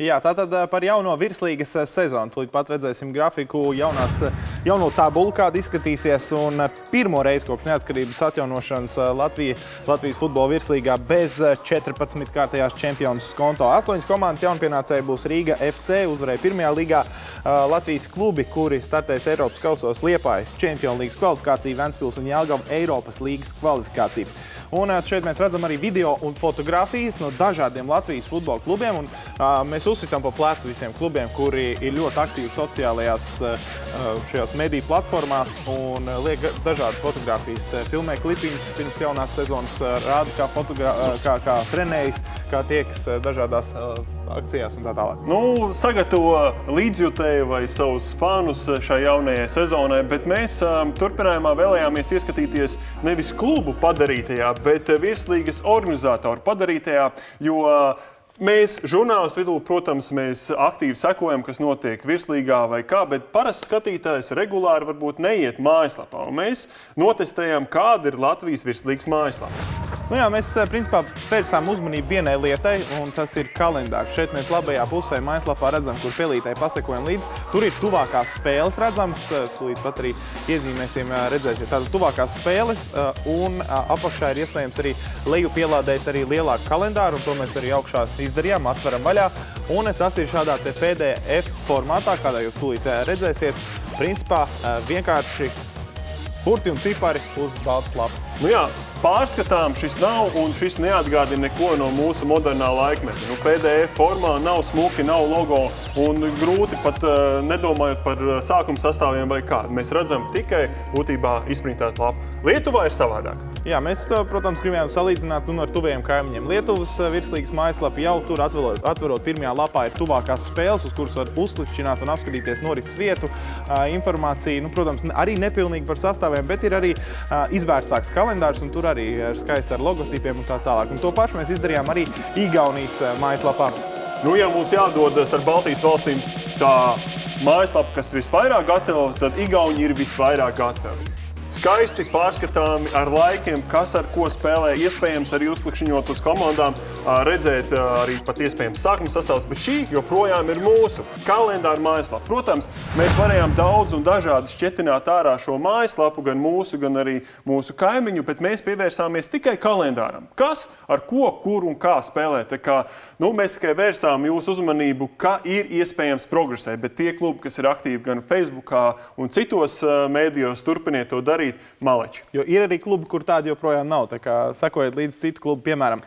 Jā, tātad par jauno virslīgas sezonu. Tūlīt pat redzēsim grafiku, jaunās, jauno tabulu, kāda izskatīsies. Un pirmo reizi kopš neatkarības atjaunošanas Latvija, Latvijas futbola virslīgā bez 14 kārtējās čempionas konto. Astoņas komandas jaunpienācēji būs Rīga FC, uzvarēja pirmajā līgā Latvijas klubi, kuri startēs Eiropas kausos Liepāja Čempionu līgas kvalifikāciju, Ventspils un Jelgava Eiropas līgas kvalifikāciju. Un šeit mēs redzam arī video un fotografijas no dažādiem Latvijas futbola klubiem. Un, uh, mēs uzsitām pa plecu visiem klubiem, kuri ir ļoti aktīvi sociālajās uh, mediju platformās un liek dažādas fotografijas. Filmē klipiņus pirms jaunās sezonas, rāda, kā, kā, kā trenējas, kā tiekas dažādās uh, akcijās un tā tālāk. Nu, sagatavo līdzjutēju vai savus fanus šai jaunajai sezonai, bet mēs um, turpinājumā vēlējāmies ieskatīties nevis klubu padarītajā, bet virslīgas organizatoru padarītajā, jo Mēs, žurnālisti vidū, protams, mēs aktīvi sekojam, kas notiek virslīgā vai kā, bet parasts skatītājs regulāri varbūt neiet mājaslapā. Un mēs notestējam, kāda ir Latvijas virslīgas mājaslapa. Nu jā, mēs eh, principā pērsām uzmanību vienai lietai, un tas ir kalendārs. Šeit mēs labajā pusē mājaslapā redzam, kur pelītēji pasakojam līdzi. Tur ir tuvākās spēles redzams, eh, tūlīt pat arī iezīmēsim, eh, redzēsiet tādas tuvākās spēles, un apakšā ir iespējams arī leju pielādēt arī lielāku kalendāru, un to mēs arī augšā izdarījām, atveram vaļā. Un tas ir šādā PDF formātā, kādā jūs tūlīt redzēsiet. Principā vienkārši burti un cipari uz baltas lapas. Nu jā, pārskatām šis nav, un šis neatgādina neko no mūsu modernā laikmeta. Nu, PDF formā nav smuki, nav logo, un grūti pat uh, nedomājot par eh, sākuma sastāviem vai kā. Mēs redzam tikai būtībā izprintētu lapu. Lietuvā ir savādāk. Jā, mēs to, protams, gribējām salīdzināt nu, ar tuviem kaimiņiem. Lietuvas eh, virslīgas mājaslapa jau tur atverot, atverot pirmajā lapā ir tuvākās spēles, uz kuras var uzklikšķināt un apskatīties norises vietu. Uh, informācija, nu, protams, arī nepilnīgi par sastāviem, bet ir arī uh, izvērstāks kalendārs, un tur arī ir skaisti ar logotipiem un tā tālāk. Un to pašu mēs izdarījām arī Igaunijas eh, mājaslapā. Nu, ja mums jādodas ar Baltijas valstīm tā mājaslapa, kas visvairāk gatava, tad Igauni ir visvairāk gatavi skaisti pārskatāmi ar laikiem, kas ar ko spēlē. Iespējams, arī uzklikšķinot uz komandām, redzēt arī pat iespējams sākuma sastāvs, bet šī joprojām ir mūsu kalendāra mājaslapa. Protams, mēs varējām daudz un dažādi šķetināt ārā šo mājaslapu, gan mūsu, gan arī mūsu kaimiņu, bet mēs pievērsāmies tikai kalendāram. Kas, ar ko, kur un kā spēlē. Tā kā, nu, mēs tikai vērsām jūsu uzmanību, ka ir iespējams progresēt, bet tie klubi, kas ir aktīvi gan Facebook un citos mēdījos, turpiniet to darīt darīt maleči. Jo ir arī klubi, kur tādi joprojām nav. Tā kā sekojiet līdz citu klubu piemēram.